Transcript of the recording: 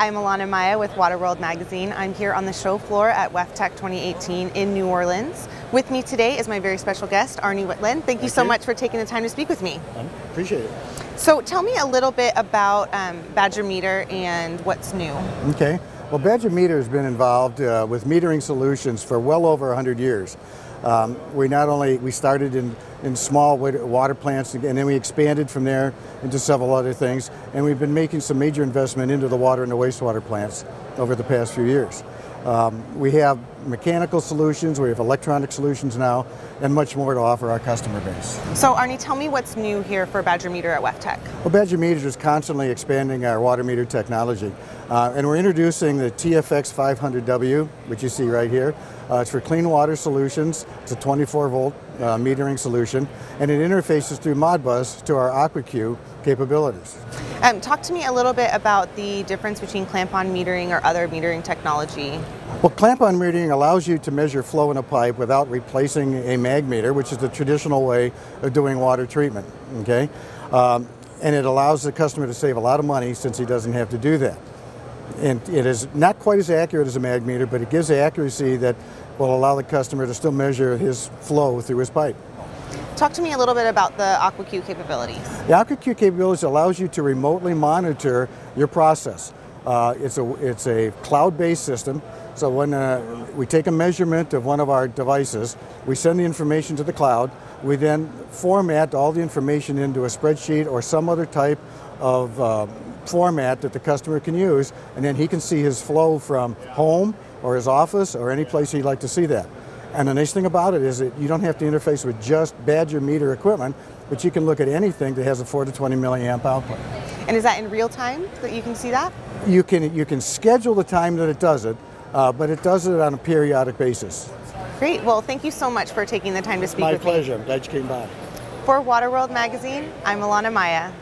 I'm Alana Maya with Waterworld Magazine. I'm here on the show floor at WEFTEC 2018 in New Orleans. With me today is my very special guest, Arnie Whitland. Thank you Thank so you. much for taking the time to speak with me. I appreciate it. So tell me a little bit about um, Badger Meter and what's new. Okay. Well, Badger Meter has been involved uh, with metering solutions for well over 100 years. Um, we not only we started in, in small water plants and then we expanded from there into several other things and we've been making some major investment into the water and the wastewater plants over the past few years. Um, we have mechanical solutions, we have electronic solutions now, and much more to offer our customer base. So Arnie, tell me what's new here for Badger Meter at WEFTEC. Well, Badger Meter is constantly expanding our water meter technology, uh, and we're introducing the TFX 500W, which you see right here. Uh, it's for clean water solutions. It's a 24 volt uh, metering solution, and it interfaces through Modbus to our AquaCUE capabilities. Um, talk to me a little bit about the difference between clamp-on metering or other metering technology. Well, clamp-on metering allows you to measure flow in a pipe without replacing a mag meter, which is the traditional way of doing water treatment. Okay, um, and it allows the customer to save a lot of money since he doesn't have to do that. And it is not quite as accurate as a mag meter, but it gives the accuracy that will allow the customer to still measure his flow through his pipe. Talk to me a little bit about the AquaCUE capabilities. The AquaCUE capabilities allows you to remotely monitor your process. Uh, it's a it's a cloud-based system. So when uh, we take a measurement of one of our devices, we send the information to the cloud. We then format all the information into a spreadsheet or some other type of uh, format that the customer can use, and then he can see his flow from home or his office or any place he'd like to see that. And the nice thing about it is that you don't have to interface with just Badger meter equipment, but you can look at anything that has a 4 to 20 milliamp output. And is that in real time that you can see that? You can you can schedule the time that it does it, uh, but it does it on a periodic basis. Great. Well, thank you so much for taking the time to speak My with pleasure. I'm glad you came by. For Waterworld Magazine, I'm Alana Maya.